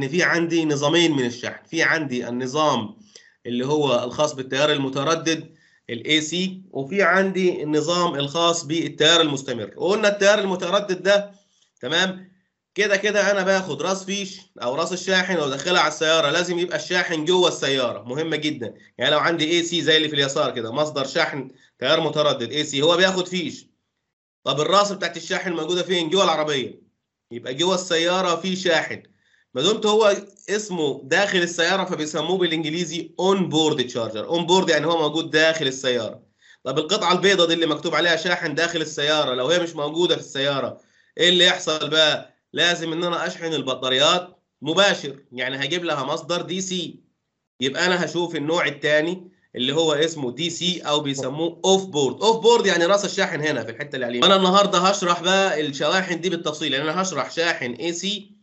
إن في عندي نظامين من الشحن. في عندي النظام اللي هو الخاص بالتيار المتردد ال AC وفي عندي النظام الخاص بالتيار المستمر. وقلنا التيار المتردد ده تمام؟ كده كده أنا باخد راس فيش أو راس الشاحن وأدخلها على السيارة. لازم يبقى الشاحن جوه السيارة. مهمه جدا. يعني لو عندي AC زي اللي في اليسار كده مصدر شحن تيار متردد AC هو بياخد فيش. طب الراس بتاعت الشاحن موجودة فين؟ جوه العربية. يبقى جوه السيارة في شاحن. ما دمت هو اسمه داخل السيارة فبيسموه بالإنجليزي onboard charger onboard يعني هو موجود داخل السيارة. طب القطعة البيضاء دي اللي مكتوب عليها شاحن داخل السيارة لو هي مش موجودة في السيارة إيه اللي يحصل بقى؟ لازم إن أنا أشحن البطاريات مباشر. يعني هجيب لها مصدر DC يبقى أنا هشوف النوع الثاني اللي هو اسمه DC أو بيسموه offboard offboard يعني راس الشاحن هنا في الحتة اللي عليها أنا النهارده هشرح بقى الشواحن دي بالتفصيل. يعني أنا هشرح شاحن AC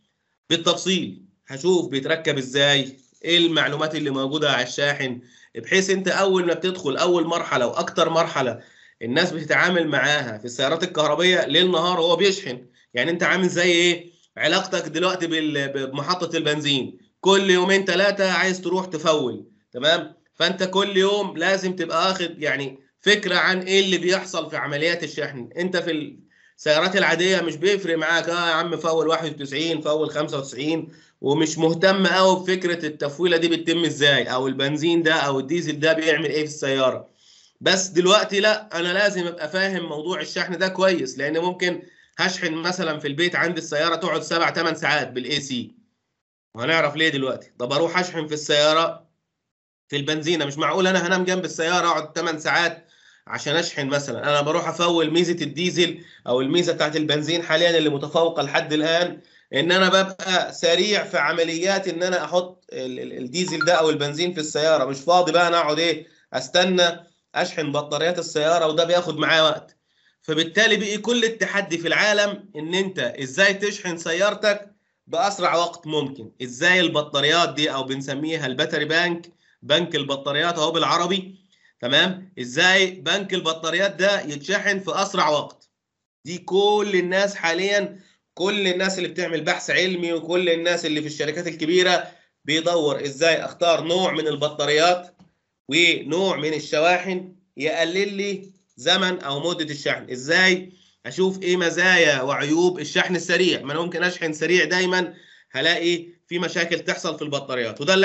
بالتفصيل. هشوف بيتركب إزاي إيه المعلومات اللي موجودة على الشاحن بحيث أنت أول ما بتدخل أول مرحلة وأكتر مرحلة الناس بتتعامل معاها في السيارات الكهربيه ليل نهار هو بيشحن. يعني أنت عامل زي إيه؟ علاقتك دلوقتي بمحطة البنزين. كل يومين ثلاثة عايز تروح تفول تمام؟ فأنت كل يوم لازم تبقى واخد يعني فكرة عن إيه اللي بيحصل في عمليات الشحن أنت في السيارات العادية مش بيفرق معاك. آه يا عم فول 91 فول 95 ومش مهتم قوي بفكرة التفويلة دي بتتم إزاي أو البنزين ده أو الديزل ده بيعمل إيه في السيارة. بس دلوقتي لأ أنا لازم أبقى فاهم موضوع الشحن ده كويس لأن ممكن هشحن مثلا في البيت عندي السيارة تقعد 7 8 ساعات بال AC وهنعرف ليه دلوقتي؟ طب أروح أشحن في السيارة في البنزينة. مش معقول أنا هنام جنب السيارة أقعد 8 ساعات عشان اشحن مثلا. أنا بروح أفول ميزة الديزل أو الميزة بتاعت البنزين حاليا اللي متفوقة لحد الآن إن أنا ببقى سريع في عمليات إن أنا أحط الديزل ده أو البنزين في السيارة. مش فاضي بقى أنا أقعد إيه أستنى أشحن بطاريات السيارة وده بياخد معايا وقت. فبالتالي بقي كل التحدي في العالم إن أنت إزاي تشحن سيارتك بأسرع وقت ممكن. إزاي البطاريات دي أو بنسميها ال battery bank بنك البطاريات أهو بالعربي تمام؟ إزاي بنك البطاريات ده يتشحن في أسرع وقت. دي كل الناس حاليا كل الناس اللي بتعمل بحث علمي وكل الناس اللي في الشركات الكبيرة بيدور إزاي أختار نوع من البطاريات ونوع من الشواحن يقلل لي زمن أو مدة الشحن. إزاي أشوف إيه مزايا وعيوب الشحن السريع؟ ما أنا ممكن أشحن سريع دايما هلاقي في مشاكل تحصل في البطاريات. وده اللي